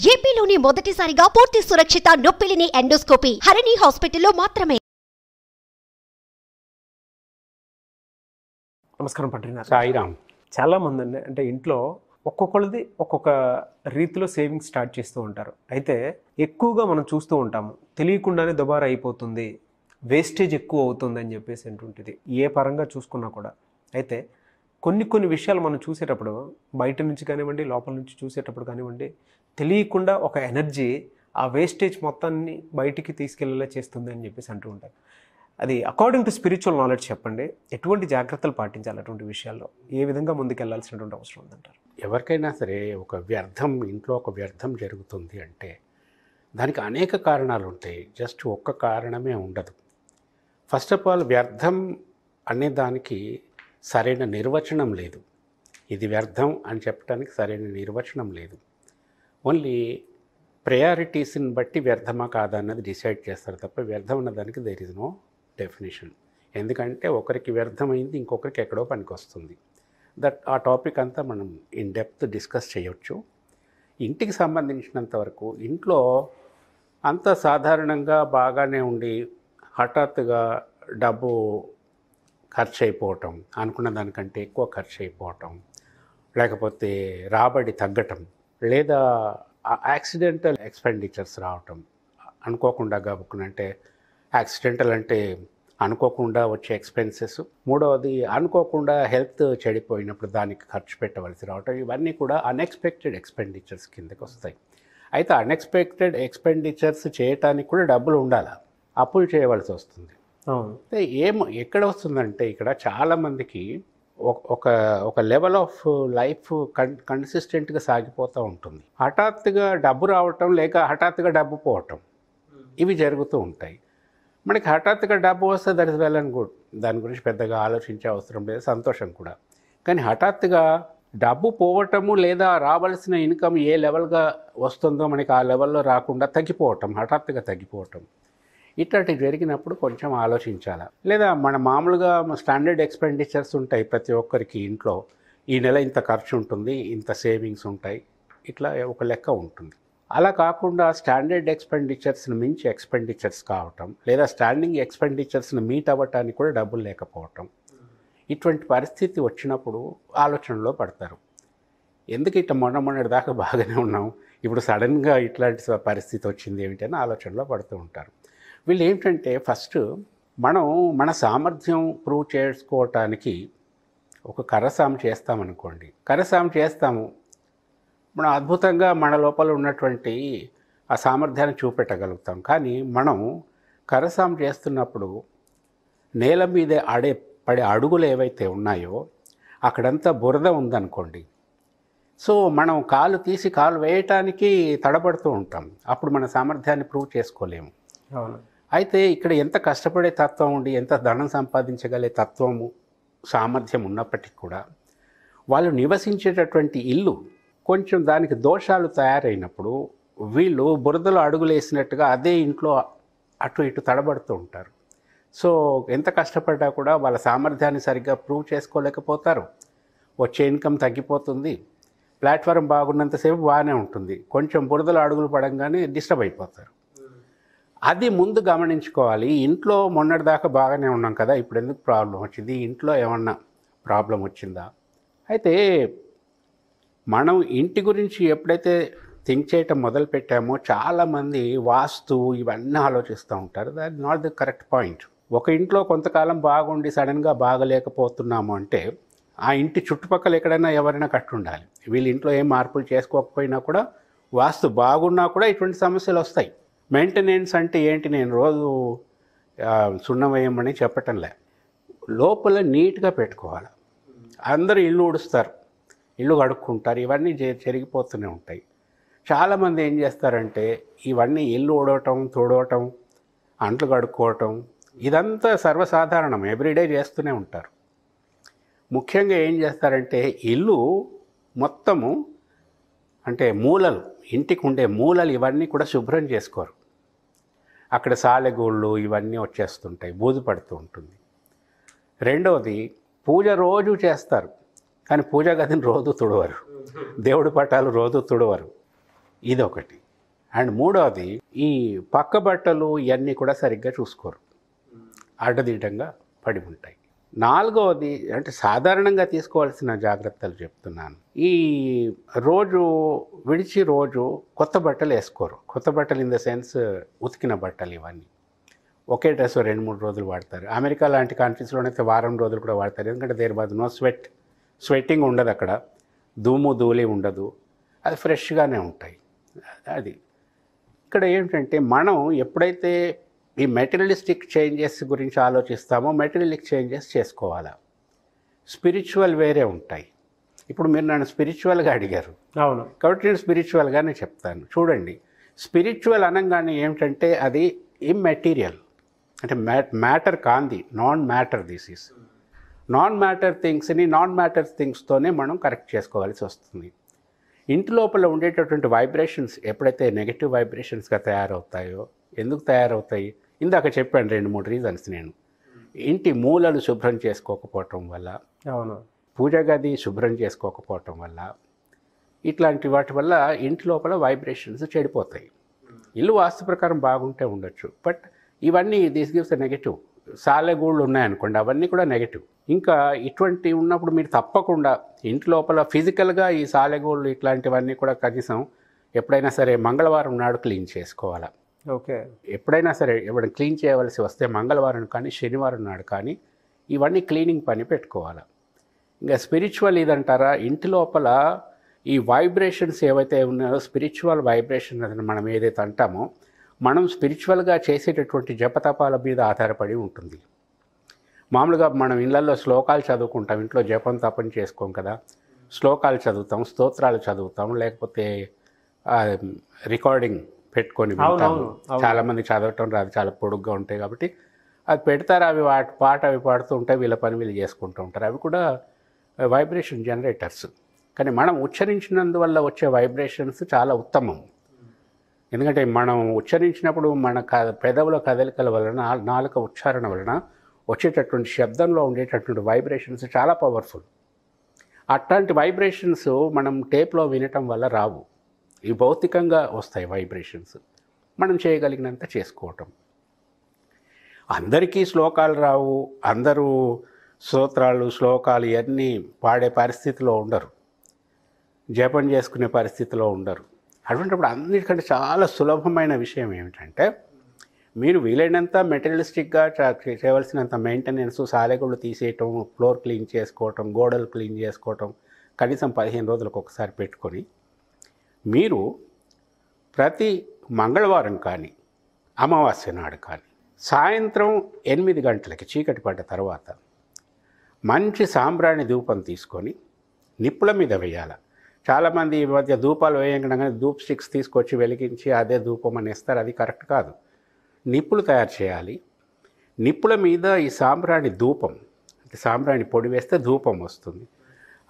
ఏపీలోని మొదటిసారిగా పూర్తి సురక్షిత నొప్పిలిని ఎండోస్కోపీ హరిణి హాస్పిటల్లో మాత్రమే. నమస్కారం పట్టినారు సాయిరామ్. చాలా మంది అండి అంటే ఇంట్లో ఒక్కొక్కరిది ఒక్కొక్క రీతిలో సేవింగ్స్ స్టార్ట్ చేస్తూ ఉంటారు. అయితే ఎక్కువగా మనం చూస్తూ ఉంటాము తెలియకుండానే దుబారా అయిపోతుంది వేస్టేజ్ ఎక్కువ అవుతుంది అని చెప్పేసి అంటుంటుంది ఏ పరంగా చూసుకున్నా కూడా. అయితే కొన్ని కొన్ని విషయాలు మనం చూసేటప్పుడు బయట నుంచి కానివ్వండి లోపల నుంచి చూసేటప్పుడు కానివ్వండి తెలియకుండా ఒక ఎనర్జీ ఆ వేస్టేజ్ మొత్తాన్ని బయటికి తీసుకెళ్ళేలా చేస్తుంది అని చెప్పేసి అంటూ ఉంటారు. అది అకార్డింగ్ టు స్పిరిచువల్ నాలెడ్జ్ చెప్పండి ఎటువంటి జాగ్రత్తలు పాటించాలి అటువంటి విషయాల్లో? ఏ విధంగా ముందుకెళ్ళాల్సినటువంటి అవసరం ఉందంటారు? ఎవరికైనా సరే ఒక వ్యర్థం ఇంట్లో ఒక వ్యర్థం జరుగుతుంది అంటే దానికి అనేక కారణాలు ఉంటాయి. జస్ట్ ఒక్క కారణమే ఉండదు. ఫస్ట్ ఆఫ్ ఆల్ వ్యర్థం అనే దానికి సరైన నిర్వచనం లేదు. ఇది వ్యర్థం అని చెప్పడానికి సరైన నిర్వచనం లేదు. ఓన్లీ ప్రయారిటీస్ని బట్టి వ్యర్థమా కాదా అన్నది డిసైడ్ చేస్తారు తప్ప వ్యర్థం అన్నదానికి దేర్ ఇస్ నో డెఫినేషన్ ఎందుకంటే ఒకరికి వ్యర్థమైంది ఇంకొకరికి ఎక్కడో పనికి వస్తుంది దట్ ఆ టాపిక్ అంతా మనం ఇన్ డెప్త్ డిస్కస్ చేయొచ్చు. ఇంటికి సంబంధించినంత వరకు ఇంట్లో అంత సాధారణంగా బాగానే ఉండి హఠాత్తుగా డబ్బు ఖర్చు అయిపోవటం అనుకున్న దానికంటే ఎక్కువ ఖర్చు అయిపోవటం లేకపోతే రాబడి తగ్గటం లేదా యాక్సిడెంటల్ ఎక్స్పెండిచర్స్ రావటం అనుకోకుండా గబుక్కునంటే యాక్సిడెంటల్ అంటే అనుకోకుండా వచ్చే ఎక్స్పెన్సెస్. మూడవది అనుకోకుండా హెల్త్ చెడిపోయినప్పుడు దానికి ఖర్చు పెట్టవలసి రావటం. ఇవన్నీ కూడా అన్ఎక్స్పెక్టెడ్ ఎక్స్పెండిచర్స్ కిందకి వస్తాయి అయితే అన్ఎక్స్పెక్టెడ్ ఎక్స్పెండిచర్స్ చేయటానికి కూడా డబ్బులు ఉండాలి? అప్పులు చేయవలసి వస్తుంది అయితే ఏం ఎక్కడ వస్తుందంటే ఇక్కడ చాలామందికి ఒక- ఒక ఒక లెవెల్ ఆఫ్ లైఫ్ కన్ కన్సిస్టెంట్గా సాగిపోతూ ఉంటుంది. హఠాత్తుగా డబ్బు రావటం లేక హఠాత్తుగా డబ్బు పోవటం ఇవి జరుగుతూ ఉంటాయి. మనకి హఠాత్తుగా డబ్బు వస్తే that is well and good దాని గురించి పెద్దగా ఆలోచించే అవసరం లేదు సంతోషం కూడా. కానీ హఠాత్తుగా డబ్బు పోవటము లేదా రావాల్సిన ఇన్కమ్ ఏ లెవెల్గా వస్తుందో మనకి ఆ లెవెల్లో రాకుండా తగ్గిపోవటం హఠాత్తుగా తగ్గిపోవటం. ఇట్లాంటివి జరిగినప్పుడు కొంచెం ఆలోచించాలి? లేదా మన మామూలుగా స్టాండర్డ్ ఎక్స్పెండిచర్స్ ఉంటాయి ప్రతి ఒక్కరికి ఇంట్లో. ఈ నెల ఇంత ఖర్చు ఉంటుంది ఇంత సేవింగ్స్ ఉంటాయి. ఇట్లా ఒక లెక్క ఉంటుంది. అలా కాకుండా స్టాండర్డ్ ఎక్స్పెండిచర్స్ని మించి ఎక్స్పెండిచర్స్ కావటం లేదా స్టాండింగ్ ఎక్స్పెండిచర్స్ని మీట్ అవ్వటానికి కూడా డబ్బులు లేకపోవటం ఇటువంటి పరిస్థితి వచ్చినప్పుడు ఆలోచనలో పడతారు. ఎందుకు ఇట్లా మొన్న మొన్నటి దాకా బాగానే ఉన్నాం ఇప్పుడు సడన్గా ఇట్లాంటి పరిస్థితి వచ్చింది ఏమిటి అని ఆలోచనలో పడుతూ ఉంటారు. వీళ్ళు ఏంటంటే ఫస్ట్ మనం మన సామర్థ్యం ప్రూవ్ చేసుకోవటానికి ఒక కరసాము చేస్తామనుకోండి. కరసాము చేస్తాము. మనం అద్భుతంగా మన లోపల ఉన్నటువంటి ఆ సామర్థ్యాన్ని చూపెట్టగలుగుతాం. కానీ మనం కరసాం చేస్తున్నప్పుడు నేల మీద ఆడే పడే అడుగులు ఏవైతే ఉన్నాయో అక్కడంతా బురద ఉందనుకోండి. సో మనం కాలు తీసి కాలు వేయటానికి తడబడుతూ ఉంటాం. అప్పుడు మన సామర్థ్యాన్ని ప్రూవ్ చేసుకోలేము. అవును. అయితే ఇక్కడ ఎంత కష్టపడే తత్వం ఉండి ఎంత ధనం సంపాదించగలే తత్వము సామర్థ్యం ఉన్నప్పటికీ కూడా వాళ్ళు నివసించేటటువంటి ఇల్లు కొంచెం దానికి దోషాలు తయారైనప్పుడు వీళ్ళు బురదలో అడుగులేసినట్టుగా అదే ఇంట్లో అటు ఇటు తడబడుతూ ఉంటారు. సో ఎంత కష్టపడ్డా కూడా వాళ్ళ సామర్థ్యాన్ని సరిగ్గా ప్రూవ్ చేసుకోలేకపోతారు. వచ్చే ఇన్కమ్ తగ్గిపోతుంది. ప్లాట్ఫారం బాగున్నంతసేపు బాగానే ఉంటుంది. కొంచెం బురదలో అడుగులు పడంగానే డిస్టర్బ్ అయిపోతారు. అది ముందు గమనించుకోవాలి. ఇంట్లో మొన్నటిదాకా బాగానే ఉన్నాం కదా ఇప్పుడు ఎందుకు ప్రాబ్లం వచ్చింది? ఇంట్లో ఏమన్నా ప్రాబ్లం వచ్చిందా? అయితే మనం ఇంటి గురించి ఎప్పుడైతే థింక్ చేయటం మొదలు పెట్టామో చాలామంది వాస్తు ఇవన్నీ ఆలోచిస్తూ ఉంటారు. That not the correct point ఒక ఇంట్లో కొంతకాలం బాగుండి సడన్గా బాగలేకపోతున్నాము అంటే ఆ ఇంటి చుట్టుపక్కల ఎక్కడైనా ఎవరైనా కట్టుండాలి. వీళ్ళ ఇంట్లో ఏం మార్పులు చేసుకోకపోయినా కూడా వాస్తు బాగున్నా కూడా ఇటువంటి సమస్యలు వస్తాయి. మెయింటెనెన్స్ అంటే ఏంటి? నేను రోజు సున్నం వేయమని చెప్పటంలే. లోపల నీట్గా పెట్టుకోవాలి. అందరూ ఇల్లు ఊడుస్తారు. ఇల్లు కడుక్కుంటారు. ఇవన్నీ జరిగిపోతూనే ఉంటాయి. చాలామంది ఏం చేస్తారంటే ఇవన్నీ ఇల్లు ఊడవటం తుడవటం అంట్లు కడుక్కోవటం ఇదంతా సర్వసాధారణం. ఎవ్రీడే చేస్తూనే ఉంటారు. ముఖ్యంగా ఏం చేస్తారంటే ఇల్లు మొత్తము అంటే మూలలు ఇంటికి ఉండే మూలలు ఇవన్నీ కూడా శుభ్రం చేసుకోరు. అక్కడ సాలెగూళ్ళు ఇవన్నీ వచ్చేస్తుంటాయి బూజు పడుతూ ఉంటుంది. రెండవది పూజ రోజు చేస్తారు కానీ పూజా గదిని రోజు తుడవరు. దేవుడి పటాలు రోజు తుడవరు. ఇదొకటి. అండ్ మూడవది ఈ పక్క బట్టలు ఇవన్నీ కూడా సరిగ్గా చూసుకోరు. అడ్డదిడ్డంగా పడి ఉంటాయి. నాలుగవది అంటే సాధారణంగా తీసుకోవాల్సిన జాగ్రత్తలు చెప్తున్నాను. ఈ రోజు విడిచి రోజు కొత్త బట్టలు వేసుకోరు. కొత్త బట్టలు ఇన్ ద సెన్స్ ఉతికిన బట్టలు ఇవన్నీ. ఒకే డ్రెస్ రెండు మూడు రోజులు వాడతారు. అమెరికా లాంటి కంట్రీస్లోనైతే వారం రోజులు కూడా వాడతారు. ఎందుకంటే there bad no sweat sweating ఉండదు అక్కడ. దుమ్ము ధూళి ఉండదు. అది ఫ్రెష్గానే ఉంటాయి. అది. ఇక్కడ ఏంటంటే మనం ఎప్పుడైతే ఈ మెటీరియలిస్టిక్ చేంజెస్ గురించి ఆలోచిస్తామో మెటీరియలిక్ చేంజెస్ చేసుకోవాలా? స్పిరిచువల్ వేరే ఉంటాయి. ఇప్పుడు మీరు నన్ను స్పిరిచువల్గా అడిగారు. అవును. కాబట్టి నేను స్పిరిచువల్గానే చెప్తాను. చూడండి. స్పిరిచువల్ అనగానే ఏమిటంటే అది ఇమ్మెటీరియల్ అంటే matter కాంది. Non matter this is non matter థింగ్స్ని non matter థింగ్స్తోనే మనం కరెక్ట్ చేసుకోవాల్సి వస్తుంది. ఇంటి లోపల ఉండేటటువంటి వైబ్రేషన్స్ ఎప్పుడైతే నెగిటివ్ వైబ్రేషన్స్గా తయారవుతాయో ఎందుకు తయారవుతాయి? ఇందాక చెప్పాను రెండు మూడు రీజన్స్ నేను. ఇంటి మూలలు శుభ్రం చేసుకోకపోవటం వల్ల అవును. పూజ గది శుభ్రం చేసుకోకపోవటం వల్ల ఇట్లాంటి వాటి వల్ల ఇంటి లోపల వైబ్రేషన్స్ చెడిపోతాయి. ఇల్లు వాస్తు ప్రకారం బాగుంటే ఉండొచ్చు. బట్ ఇవన్నీ దిస్ గివ్స్ నెగటివ్ సాలెగూళ్ళు ఉన్నాయనుకోండి అవన్నీ కూడా నెగటివ్ ఇంకా ఇటువంటి ఉన్నప్పుడు మీరు తప్పకుండా ఇంటి లోపల ఫిజికల్గా ఈ సాలెగూళ్ళు ఇట్లాంటివన్నీ కూడా కనీసం ఎప్పుడైనా సరే మంగళవారం నాడు క్లీన్ చేసుకోవాలా? ఓకే. ఎప్పుడైనా సరే ఎవరైనా క్లీన్ చేయవలసి వస్తే మంగళవారం కానీ శనివారం నాడు కానీ ఇవన్నీ క్లీనింగ్ పని పెట్టుకోవాలి. ఇంకా స్పిరిచువల్ ఇదంటారా? ఇంటి లోపల ఈ వైబ్రేషన్స్ ఏవైతే ఉన్నాయో స్పిరిచువల్ వైబ్రేషన్ అని మనం ఏదైతే అంటామో మనం స్పిరిచువల్గా చేసేటటువంటి జపతపాల మీద ఆధారపడి ఉంటుంది. మామూలుగా మనం ఇళ్ళల్లో శ్లోకాలు చదువుకుంటాం ఇంట్లో జపం తపం చేసుకోం కదా. శ్లోకాలు చదువుతాం స్తోత్రాలు చదువుతాం లేకపోతే రికార్డింగ్ పెట్టుకొని వింటాము. చాలా మంది చదవటం రాదు చాలా పొడుగ్గా ఉంటాయి కాబట్టి అది పెడతారు అవి వాటి పాట అవి పాడుతూ ఉంటాయి వీళ్ళ పని వీళ్ళు చేసుకుంటూ ఉంటారు. అవి కూడా వైబ్రేషన్ జనరేటర్స్ కానీ మనం ఉచ్చరించినందువల్ల వచ్చే వైబ్రేషన్స్ చాలా ఉత్తమం. ఎందుకంటే మనం ఉచ్చరించినప్పుడు మన క పెదవుల కదలికల వలన నాలుక ఉచ్చారణ వలన వచ్చేటటువంటి శబ్దంలో ఉండేటటువంటి వైబ్రేషన్స్ చాలా పవర్ఫుల్ అట్లాంటి వైబ్రేషన్స్ మనం టేప్లో వినటం వల్ల రావు. ఇవి భౌతికంగా వస్తాయి వైబ్రేషన్స్ మనం చేయగలిగినంత చేసుకోవటం. అందరికీ శ్లోకాలు రావు అందరూ స్తోత్రాలు శ్లోకాలు ఇవన్నీ పాడే పరిస్థితిలో ఉండరు. జపం చేసుకునే పరిస్థితిలో ఉండరు. అటువంటిప్పుడు అన్నిటికంటే చాలా సులభమైన విషయం ఏమిటంటే మీరు వీలైనంత మెటీరియలిస్టిక్గా చేయవలసినంత మెయింటెనెన్స్ సాలెగుళ్ళు తీసేయటం ఫ్లోర్ క్లీన్ చేసుకోవటం గోడలు క్లీన్ చేసుకోవటం కనీసం పదిహేను రోజులకు ఒకసారి పెట్టుకొని మీరు ప్రతి మంగళవారం కానీ అమావాస్య నాడు కానీ సాయంత్రం ఎనిమిది గంటలకి చీకటి పడ్డ తర్వాత మంచి సాంబ్రాణి ధూపం తీసుకొని నిప్పుల మీద వేయాల. చాలామంది ఈ మధ్య ధూపాలు వేయగానే ధూప్ స్టిక్స్ తీసుకొచ్చి వెలిగించి అదే ధూపం అని ఇస్తారు అది కరెక్ట్ కాదు. నిప్పులు తయారు చేయాలి. నిప్పుల మీద ఈ సాంబ్రాణి ధూపం అంటే సాంబ్రాణి పొడి వేస్తే ధూపం వస్తుంది.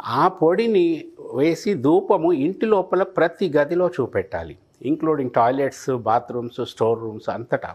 ఆ పొడిని వేసి ధూపము ఇంటి లోపల ప్రతి గదిలో చూపెట్టాలి including toilets bathrooms store rooms అంతటా.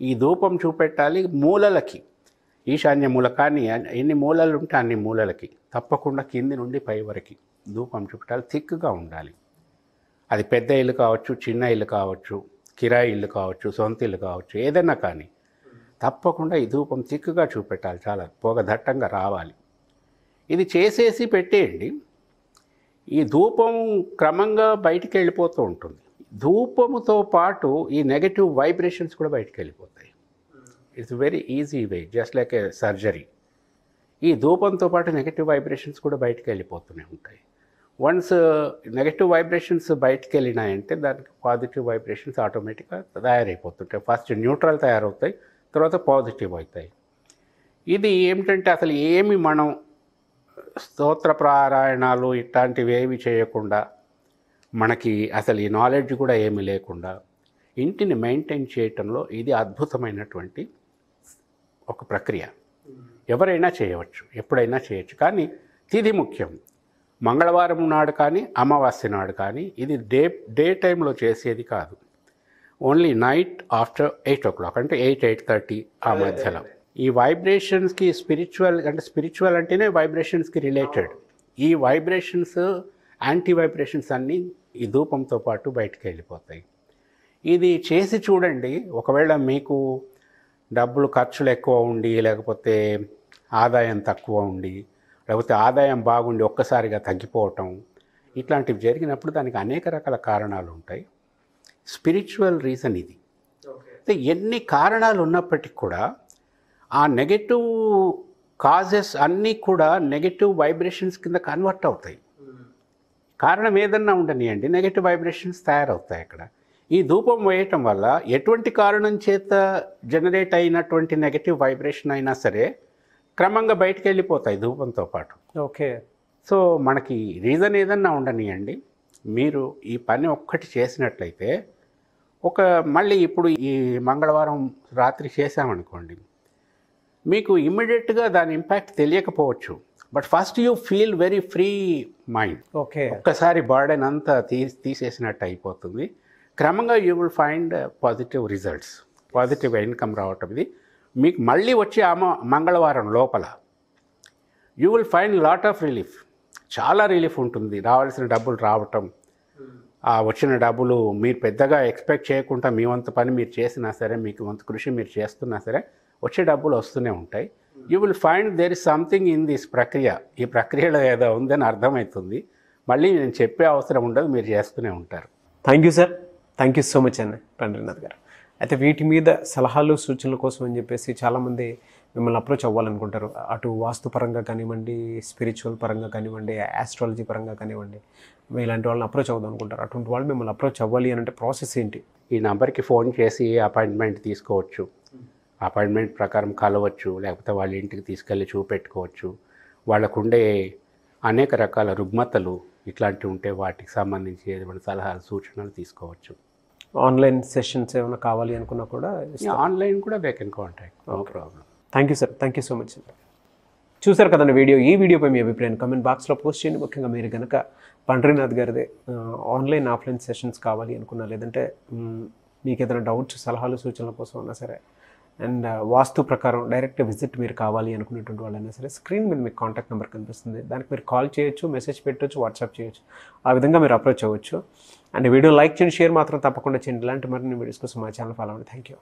ఈ ధూపం చూపెట్టాలి మూలలకి ఈశాన్య మూలకాన్ని ఎన్ని మూలలు ఉంటే అన్ని మూలలకి తప్పకుండా కింది నుండి పై వరకు ధూపం చూపెట్టాలి థిక్గా ఉండాలి. అది పెద్ద ఇల్లు కావచ్చు చిన్న ఇల్లు కావచ్చు కిరాయి ఇల్లు కావచ్చు సొంత ఇల్లు కావచ్చు ఏదైనా కానీ తప్పకుండా ఈ ధూపం థిక్గా చూపెట్టాలి చాలా పొగ దట్టంగా రావాలి. ఇది చేసేసి పెట్టేయండి. ఈ ధూపం క్రమంగా బయటికి వెళ్ళిపోతూ ఉంటుంది. ధూపముతో పాటు ఈ నెగటివ్ వైబ్రేషన్స్ కూడా బయటికి వెళ్ళిపోతాయి it's very easy way just like a surgery ఈ ధూపంతో పాటు నెగటివ్ వైబ్రేషన్స్ కూడా బయటికి వెళ్ళిపోతూనే ఉంటాయి. వన్స్ నెగటివ్ uh, వైబ్రేషన్స్ బయటికి వెళ్ళినాయంటే దానికి పాజిటివ్ వైబ్రేషన్స్ ఆటోమేటిక్గా తయారైపోతుంటాయి. ఫస్ట్ న్యూట్రల్ తయారవుతాయి తర్వాత పాజిటివ్ అవుతాయి. ఇది ఏమిటంటే అసలు ఏమి మనం స్తోత్ర పారాయణాలు ఇట్లాంటివి ఏమి చేయకుండా మనకి అసలు ఈ నాలెడ్జ్ కూడా ఏమీ లేకుండా ఇంటిని మెయింటైన్ చేయటంలో ఇది అద్భుతమైనటువంటి ఒక ప్రక్రియ. ఎవరైనా చేయవచ్చు ఎప్పుడైనా చేయొచ్చు. కానీ తిది ముఖ్యం. మంగళవారం నాడు కానీ అమావాస్య నాడు కానీ ఇది డే డే టైంలో చేసేది కాదు. Only night after eight o'clock అంటే ఎయిట్ ఎయిట్ థర్టీ ఆ మధ్యలో. ఈ వైబ్రేషన్స్కి స్పిరిచువల్ అంటే స్పిరిచువల్ అంటేనే వైబ్రేషన్స్కి రిలేటెడ్ ఈ వైబ్రేషన్స్ యాంటీ వైబ్రేషన్స్ అన్నీ ఈ ధూపంతో పాటు బయటికి వెళ్ళిపోతాయి. ఇది చేసి చూడండి ఒకవేళ మీకు డబ్బులు ఖర్చులు ఎక్కువ ఉండి లేకపోతే ఆదాయం తక్కువ ఉండి లేకపోతే ఆదాయం బాగుండి ఒక్కసారిగా తగ్గిపోవటం ఇట్లాంటివి జరిగినప్పుడు దానికి అనేక రకాల కారణాలు ఉంటాయి. స్పిరిచువల్ రీజన్ ఇది. ఎన్ని కారణాలు ఉన్నప్పటికీ కూడా ఆ నెగటివ్ కాజెస్ అన్నీ కూడా నెగటివ్ వైబ్రేషన్స్ కింద కన్వర్ట్ అవుతాయి. కారణం ఏదన్నా ఉండనియండి నెగటివ్ వైబ్రేషన్స్ తయారవుతాయి అక్కడ. ఈ ధూపం వేయటం వల్ల ఎటువంటి కారణం చేత జనరేట్ అయినటువంటి నెగటివ్ వైబ్రేషన్ అయినా సరే క్రమంగా బయటికి వెళ్ళిపోతాయి ధూపంతో పాటు. ఓకే. సో మనకి రీజన్ ఏదన్నా ఉండనియండి మీరు ఈ పని ఒక్కటి చేసినట్లయితే ఒక మళ్ళీ ఇప్పుడు ఈ మంగళవారం రాత్రి చేసామనుకోండి మీకు ఇమ్మీడియట్గా దాని ఇంపాక్ట్ తెలియకపోవచ్చు. But first you feel very free mind okay ఒక్కసారి బర్డెన్ అంతా తీ తీసేసినట్టు అయిపోతుంది. క్రమంగా you will find positive results positive income రావటం ఇది. మీకు మళ్ళీ వచ్చే ఆ మంగళవారం లోపల you will find lot of relief చాలా రిలీఫ్ ఉంటుంది. రావాల్సిన డబ్బులు రావటం. ఆ వచ్చిన డబ్బులు మీరు పెద్దగా ఎక్స్పెక్ట్ చేయకుండా మీ వంతు పని మీరు చేసినా సరే మీకు వంతు కృషి మీరు చేస్తున్నా సరే వచ్చే డబ్బులు వస్తూనే ఉంటాయి. You will find there is something in this ప్రక్రియ. ఈ ప్రక్రియలో ఏదో ఉందని అర్థమవుతుంది. మళ్ళీ నేను చెప్పే అవసరం ఉండదు మీరు చేస్తూనే ఉంటారు. Thank you sir thank you so much అండి పండ్రినాథ్ గారు. అయితే వీటి మీద సలహాలు సూచనల కోసం అని చెప్పేసి చాలామంది మిమ్మల్ని అప్రోచ్ అవ్వాలనుకుంటారు. అటు వాస్తు పరంగా కానివ్వండి స్పిరిచువల్ పరంగా కానివ్వండి ఆస్ట్రాలజీ పరంగా కానివ్వండి మీ ఇలాంటి వాళ్ళని అప్రోచ్ అవ్వదు అనుకుంటారు. అటువంటి వాళ్ళు మిమ్మల్ని అప్రోచ్ అవ్వాలి అని అంటే ప్రాసెస్ ఏంటి? ఈ నంబర్కి ఫోన్ చేసి అపాయింట్మెంట్ తీసుకోవచ్చు. అపాయింట్మెంట్ ప్రకారం కలవచ్చు లేకపోతే వాళ్ళ ఇంటికి తీసుకెళ్ళి చూపెట్టుకోవచ్చు. వాళ్ళకుండే అనేక రకాల రుగ్మతలు ఇట్లాంటివి ఉంటే వాటికి సంబంధించి ఏదైనా సలహాలు సూచనలు తీసుకోవచ్చు. ఆన్లైన్ సెషన్స్ ఏమైనా కావాలి అనుకున్నా కూడా ఆన్లైన్ కూడా they can contact no problem thank you sir thank you so much అండి చూసారు కదండి వీడియో? ఈ వీడియోపై మీ అభిప్రాయం కమెంట్ బాక్స్లో పోస్ట్ చేయండి. ముఖ్యంగా మీరు కనుక పండ్రీనాథ్ గారిదే ఆన్లైన్ ఆఫ్లైన్ సెషన్స్ కావాలి అనుకున్నా లేదంటే మీకు ఏదైనా డౌట్స్ సలహాలు సూచనల కోసం ఉన్నా సరే అండ్ వాస్తు ప్రకారం డైరెక్ట్ విజిట్ మీరు కావాలి అనుకునేటువంటి వాళ్ళైనా సరే స్క్రీన్ మీద మీకు కాంటాక్ట్ నెంబర్ కనిపిస్తుంది. దానికి మీరు కాల్ చేయొచ్చు మెసేజ్ పెట్టవచ్చు వాట్సాప్ చేయొచ్చు. ఆ విధంగా మీరు అప్రోచ్ అవ్వచ్చు. అండ్ వీడియో లైక్ చేయండి షేర్ మాత్రం తప్పకుండా చేయండి. ఇలాంటి మరిన్ని వీడియోస్ కోసం మా ఛానల్ ఫాలో అవ్వండి. Thank you